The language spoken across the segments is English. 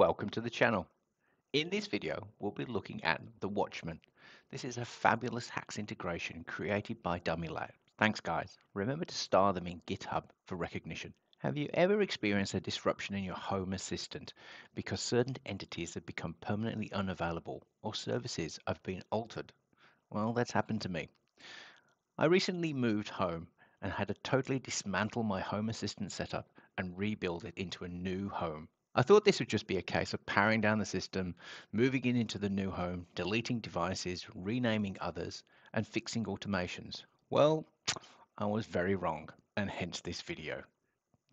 welcome to the channel. In this video, we'll be looking at the Watchman. This is a fabulous HACS integration created by Dummy Lab. Thanks guys. Remember to star them in GitHub for recognition. Have you ever experienced a disruption in your Home Assistant because certain entities have become permanently unavailable or services have been altered? Well, that's happened to me. I recently moved home and had to totally dismantle my Home Assistant setup and rebuild it into a new home. I thought this would just be a case of powering down the system, moving it into the new home, deleting devices, renaming others, and fixing automations. Well, I was very wrong, and hence this video.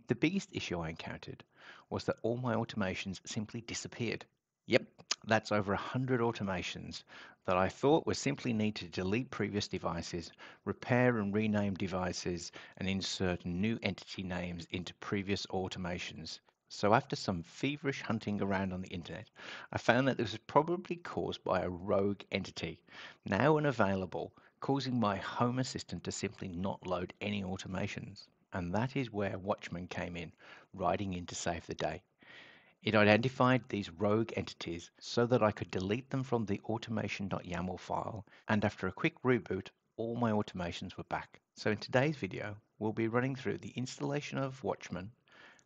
The biggest issue I encountered was that all my automations simply disappeared. Yep, that's over 100 automations that I thought would simply need to delete previous devices, repair and rename devices, and insert new entity names into previous automations. So after some feverish hunting around on the internet, I found that this was probably caused by a rogue entity, now unavailable, causing my Home Assistant to simply not load any automations. And that is where Watchman came in, riding in to save the day. It identified these rogue entities so that I could delete them from the automation.yaml file, and after a quick reboot, all my automations were back. So in today's video, we'll be running through the installation of Watchman,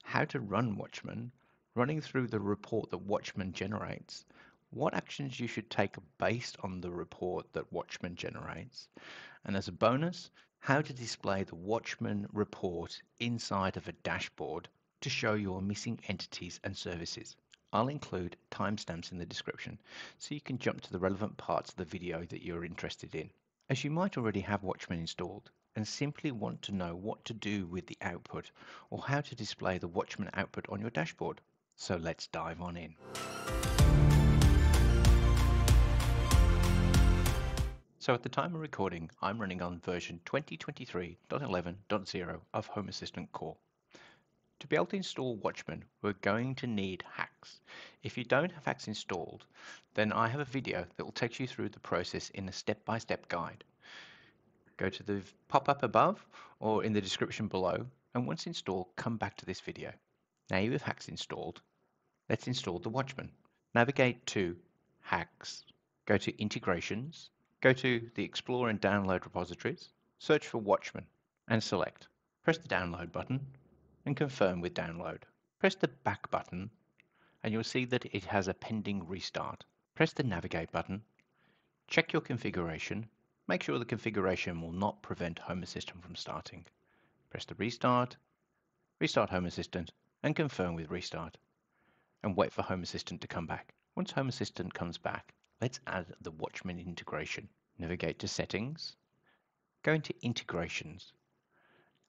how to run Watchman, running through the report that Watchman generates, what actions you should take based on the report that Watchman generates, and as a bonus, how to display the Watchman report inside of a dashboard to show your missing entities and services. I'll include timestamps in the description so you can jump to the relevant parts of the video that you're interested in. As you might already have Watchman installed, and simply want to know what to do with the output or how to display the Watchman output on your dashboard. So let's dive on in. So at the time of recording, I'm running on version 2023.11.0 of Home Assistant Core. To be able to install Watchman, we're going to need HACS. If you don't have HACS installed, then I have a video that will take you through the process in a step-by-step -step guide go to the pop-up above or in the description below and once installed come back to this video. Now you have HACS installed, let's install the Watchman. Navigate to HACS, go to integrations, go to the explore and download repositories, search for Watchman and select. Press the download button and confirm with download. Press the back button and you'll see that it has a pending restart. Press the navigate button, check your configuration Make sure the configuration will not prevent Home Assistant from starting. Press the restart, restart Home Assistant, and confirm with restart. And wait for Home Assistant to come back. Once Home Assistant comes back, let's add the Watchman integration. Navigate to Settings, go into Integrations,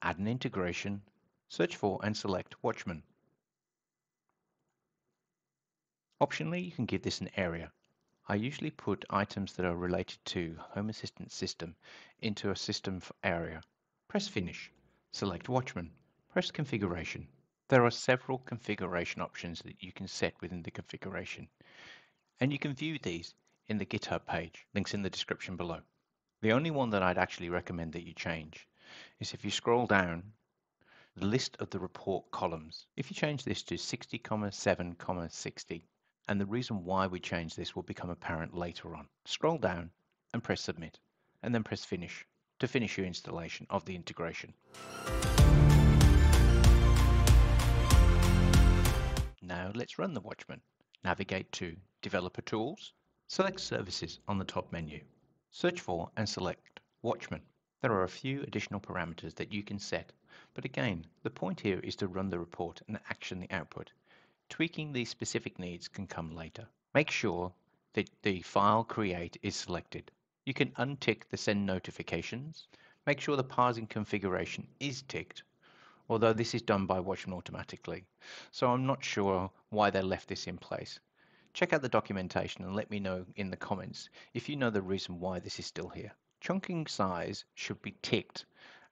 add an integration, search for and select Watchman. Optionally, you can give this an area I usually put items that are related to Home Assistant system into a system area. Press Finish. Select Watchman. Press Configuration. There are several configuration options that you can set within the configuration, and you can view these in the GitHub page, links in the description below. The only one that I'd actually recommend that you change is if you scroll down the list of the report columns. If you change this to 60, 7, 60, and the reason why we changed this will become apparent later on. Scroll down and press submit and then press finish to finish your installation of the integration. Now let's run the Watchman. Navigate to Developer Tools, select Services on the top menu. Search for and select Watchman. There are a few additional parameters that you can set, but again, the point here is to run the report and action the output. Tweaking these specific needs can come later. Make sure that the file create is selected. You can untick the send notifications. Make sure the parsing configuration is ticked, although this is done by Watchman automatically. So I'm not sure why they left this in place. Check out the documentation and let me know in the comments if you know the reason why this is still here. Chunking size should be ticked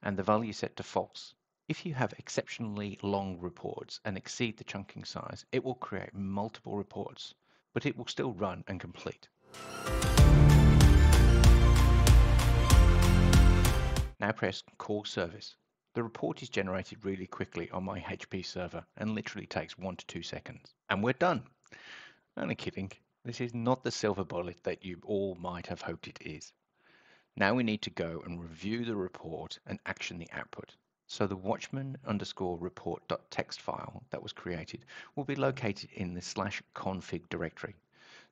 and the value set to false. If you have exceptionally long reports and exceed the chunking size, it will create multiple reports, but it will still run and complete. Now press Call Service. The report is generated really quickly on my HP server and literally takes one to two seconds. And we're done. Only kidding. This is not the silver bullet that you all might have hoped it is. Now we need to go and review the report and action the output. So the watchman underscore report dot text file that was created will be located in the slash config directory.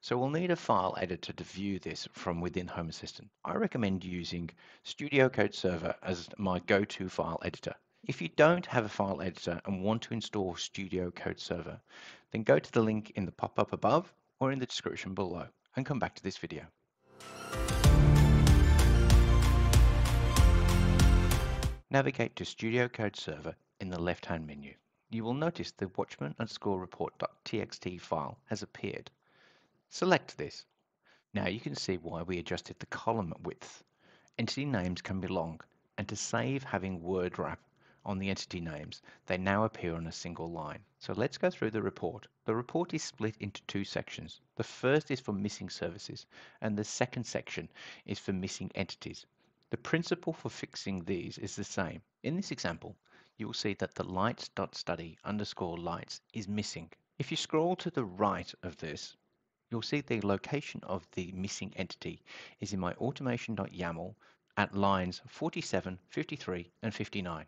So we'll need a file editor to view this from within Home Assistant. I recommend using Studio Code Server as my go-to file editor. If you don't have a file editor and want to install Studio Code Server, then go to the link in the pop-up above or in the description below and come back to this video. Navigate to Studio Code Server in the left-hand menu. You will notice the watchman underscore report.txt file has appeared. Select this. Now you can see why we adjusted the column width. Entity names can be long, and to save having word wrap on the entity names, they now appear on a single line. So let's go through the report. The report is split into two sections. The first is for missing services, and the second section is for missing entities. The principle for fixing these is the same. In this example, you will see that the lights.study underscore lights is missing. If you scroll to the right of this, you'll see the location of the missing entity is in my automation.yaml at lines 47, 53, and 59.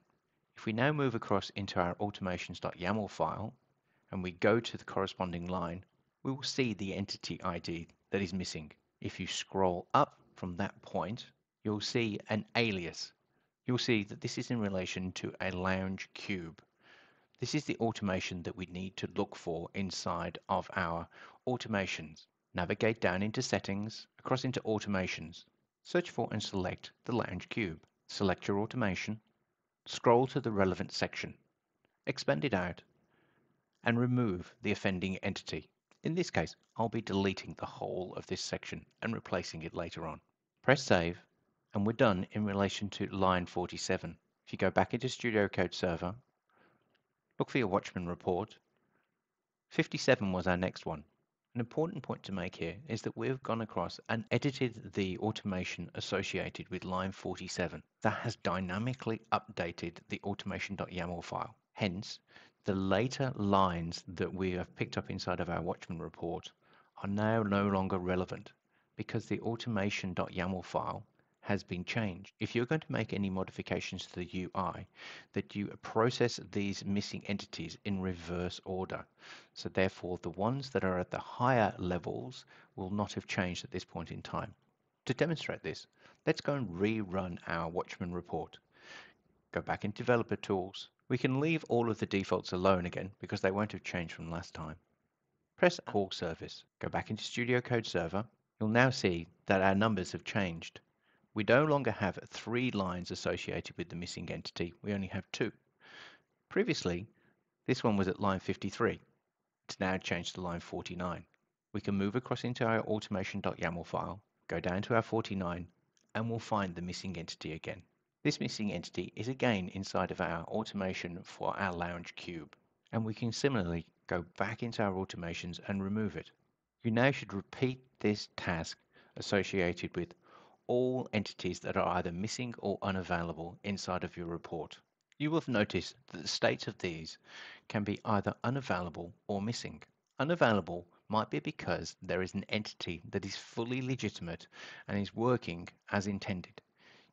If we now move across into our automations.yaml file and we go to the corresponding line, we will see the entity ID that is missing. If you scroll up from that point, you'll see an alias. You'll see that this is in relation to a lounge cube. This is the automation that we need to look for inside of our automations. Navigate down into settings, across into automations. Search for and select the lounge cube. Select your automation. Scroll to the relevant section. Expand it out and remove the offending entity. In this case, I'll be deleting the whole of this section and replacing it later on. Press save and we're done in relation to line 47. If you go back into Studio Code Server, look for your Watchman report. 57 was our next one. An important point to make here is that we've gone across and edited the automation associated with line 47. That has dynamically updated the automation.yaml file. Hence, the later lines that we have picked up inside of our Watchman report are now no longer relevant because the automation.yaml file has been changed. If you're going to make any modifications to the UI, that you process these missing entities in reverse order. So therefore, the ones that are at the higher levels will not have changed at this point in time. To demonstrate this, let's go and rerun our Watchman report. Go back in Developer Tools. We can leave all of the defaults alone again because they won't have changed from last time. Press Call Service. Go back into Studio Code Server. You'll now see that our numbers have changed. We no longer have three lines associated with the missing entity, we only have two. Previously, this one was at line 53. It's now changed to line 49. We can move across into our automation.yaml file, go down to our 49, and we'll find the missing entity again. This missing entity is again inside of our automation for our lounge cube. And we can similarly go back into our automations and remove it. You now should repeat this task associated with all entities that are either missing or unavailable inside of your report. You will have noticed that the states of these can be either unavailable or missing. Unavailable might be because there is an entity that is fully legitimate and is working as intended.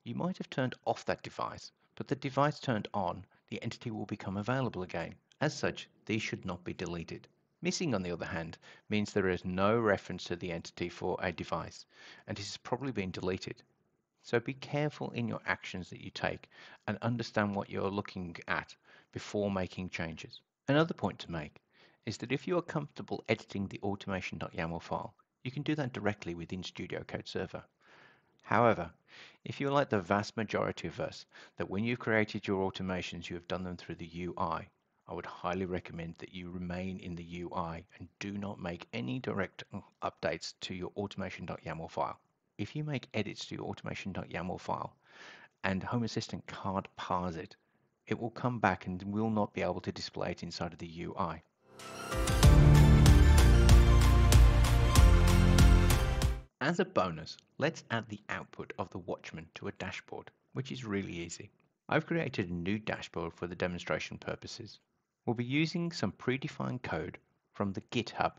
You might have turned off that device, but the device turned on, the entity will become available again. As such, these should not be deleted. Missing, on the other hand, means there is no reference to the entity for a device, and it has probably been deleted. So be careful in your actions that you take and understand what you're looking at before making changes. Another point to make is that if you are comfortable editing the automation.yaml file, you can do that directly within Studio Code Server. However, if you're like the vast majority of us, that when you've created your automations, you have done them through the UI, I would highly recommend that you remain in the UI and do not make any direct uh, updates to your automation.yaml file. If you make edits to your automation.yaml file and Home Assistant can't parse it, it will come back and will not be able to display it inside of the UI. As a bonus, let's add the output of the Watchman to a dashboard, which is really easy. I've created a new dashboard for the demonstration purposes. We'll be using some predefined code from the GitHub,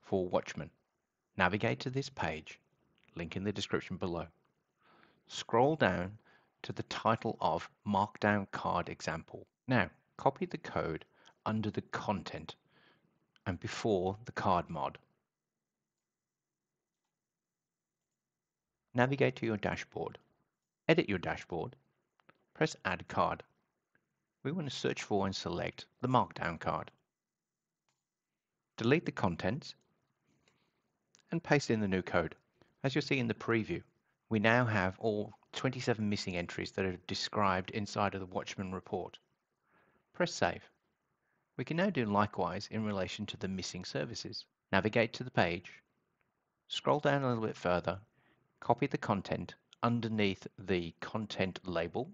for Watchman. Navigate to this page, link in the description below. Scroll down to the title of Markdown Card Example. Now, copy the code under the content and before the card mod. Navigate to your dashboard. Edit your dashboard. Press Add Card. We want to search for and select the Markdown card. Delete the contents and paste in the new code. As you'll see in the preview, we now have all 27 missing entries that are described inside of the Watchman report. Press Save. We can now do likewise in relation to the missing services. Navigate to the page, scroll down a little bit further, copy the content underneath the content label,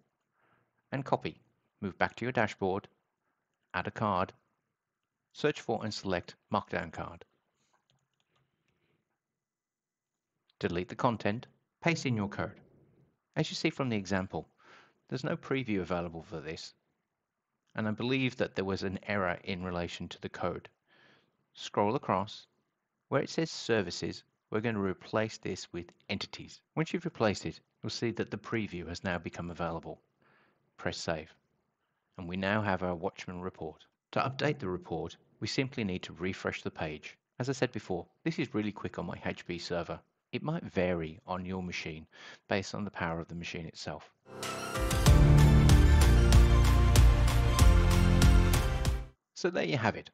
and copy. Move back to your dashboard, add a card, search for and select Markdown card. Delete the content, paste in your code. As you see from the example, there's no preview available for this, and I believe that there was an error in relation to the code. Scroll across. Where it says services, we're going to replace this with entities. Once you've replaced it, you'll see that the preview has now become available. Press save. And we now have our Watchman report. To update the report, we simply need to refresh the page. As I said before, this is really quick on my HP server. It might vary on your machine based on the power of the machine itself. So there you have it.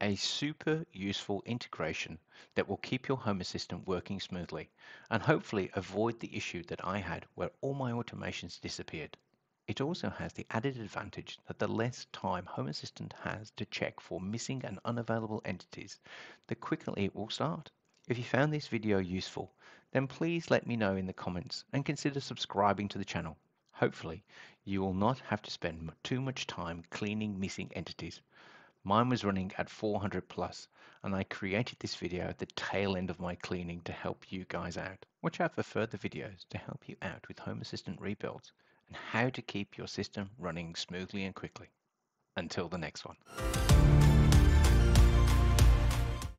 A super useful integration that will keep your Home Assistant working smoothly and hopefully avoid the issue that I had where all my automations disappeared. It also has the added advantage that the less time Home Assistant has to check for missing and unavailable entities, the quicker it will start. If you found this video useful, then please let me know in the comments and consider subscribing to the channel. Hopefully, you will not have to spend too much time cleaning missing entities. Mine was running at 400 plus, and I created this video at the tail end of my cleaning to help you guys out. Watch out for further videos to help you out with Home Assistant rebuilds and how to keep your system running smoothly and quickly. Until the next one.